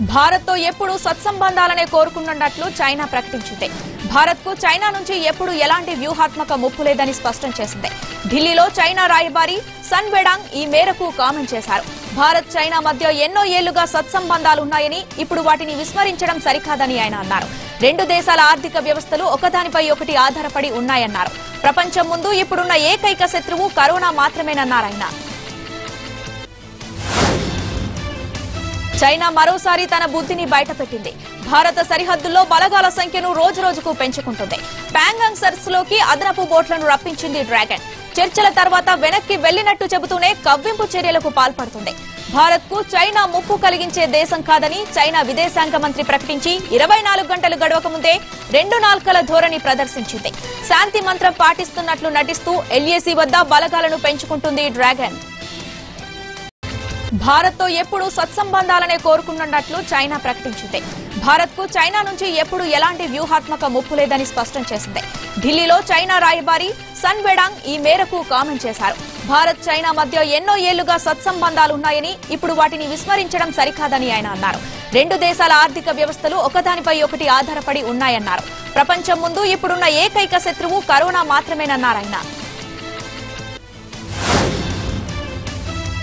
భారత్తో ఎప్పుడు సత్సంబంధాలనే కోరుకున్నట్లు చైనా ప్రకటించింది. భారత్కు చైనా నుంచి ఎప్పుడు ఎలాంటి వ్యూహాత్మక ముప్పు లేదని స్పష్టం చేసింది. ఢిల్లీలో చైనా రాయబారి సన్ బెడాంగ్ ఈ మేరకు కామెంట్ చేశారు. భారత్ చైనా మధ్య ఎన్నో ఏళ్ళుగా సత్సంబంధాలున్నాయని ఇప్పుడు వాటిని విస్మరించడం సరికాదని ఆయన అన్నారు. రెండు దేశాల ఆర్థిక వ్యవస్థలు ఒకదానిపై ఒకటి ఆధారపడి ఉన్నాయన్నారు. ప్రపంచం ముందు ఇప్పుడున్న ఏకైక శత్రువు కరోనా మాత్రమేనన్నారు ఆయన. చైనా మరోసారి తన బుద్ధిని బయటపెట్టింది. భారత సరిహద్దుల్లో బలగాల సంఖ్యను రోజురోజుకు పెంచుకుంటుంది. ప్యాంగాంగ్ సరస్సులోకి అదనపు బోట్లను రప్పించింది డ్రాగన్. చర్చల తర్వాత వెనక్కి వెళ్ళినట్టు చెబుతూనే కవ్వింపు చర్యలకు పాల్పడుతుంది. భారత్కు చైనా ముప్పు కలిగించే దేశం కాదని చైనా విదేశాంగ మంత్రి ప్రకటించి ఇరవై నాలుగు గంటలు గడవక ముందే రెండు నాల్కల ధోరణి ప్రదర్శించింది. శాంతి మంత్రం పాటిస్తున్నట్లు నటిస్తూ ఎల్ఏసీ వద్ద బలగాలను పెంచుకుంటుంది డ్రాగన్. భారత్తో ఎప్పుడు సత్సంబంధాలనే కోరుకున్నట్లు చైనా ప్రకటించింది. భారత్కు చైనా నుంచి ఎప్పుడు ఎలాంటి వ్యూహాత్మక ముప్పు లేదని స్పష్టం చేసింది. ఢిల్లీలో చైనా రాయబారి సన్ వెడాంగ్ ఈ మేరకు కామెంట్ చేశారు. భారత్ చైనా మధ్య ఎన్నో ఏళ్ళుగా సత్సంబంధాలున్నాయని ఇప్పుడు వాటిని విస్మరించడం సరికాదని ఆయన అన్నారు. రెండు దేశాల ఆర్థిక వ్యవస్థలు ఒకదానిపై ఒకటి ఆధారపడి ఉన్నాయన్నారు. ప్రపంచం ముందు ఇప్పుడున్న ఏకైక శత్రువు కరోనా మాత్రమేనన్నారు ఆయన.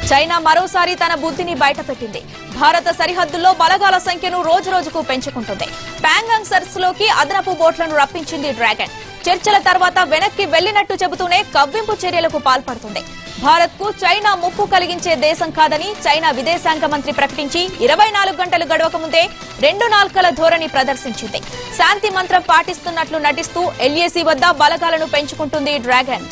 చైనా మరోసారి తన బుద్ధిని బయటపెట్టింది. భారత సరిహద్దుల్లో బలగాల సంఖ్యను రోజురోజుకు పెంచుకుంటుంది. ప్యాంగాంగ్ సర్స్లోకి అదనపు బోట్లను రప్పించింది డ్రాగన్. చర్చల తర్వాత వెనక్కి వెళ్ళినట్టు చెబుతూనే కవ్వింపు చర్యలకు పాల్పడుతుంది. భారత్కు చైనా ముప్పు కలిగించే దేశం కాదని చైనా విదేశాంగ మంత్రి ప్రకటించి ఇరవై నాలుగు గంటలు గడవక ముందే రెండు నాల్కల ధోరణి ప్రదర్శించింది. శాంతి మంత్రం పాటిస్తున్నట్లు నటిస్తూ ఎల్ఏసీ వద్ద బలగాలను పెంచుకుంటుంది డ్రాగన్.